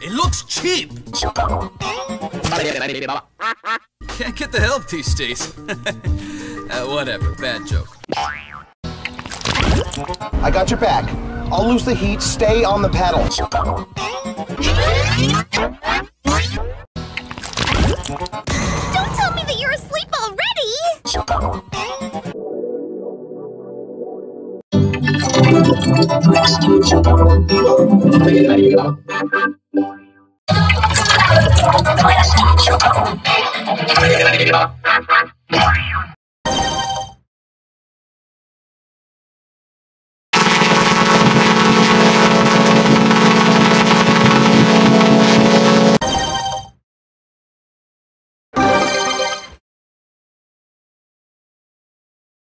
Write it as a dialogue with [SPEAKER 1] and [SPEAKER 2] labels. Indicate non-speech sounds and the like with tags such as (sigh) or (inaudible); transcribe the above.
[SPEAKER 1] It looks cheap. Can't get the help these days. (laughs) uh, whatever, bad joke.
[SPEAKER 2] I got your back. I'll lose the heat. Stay on the pedal.
[SPEAKER 3] Don't tell me that you're asleep already!
[SPEAKER 4] Thank you.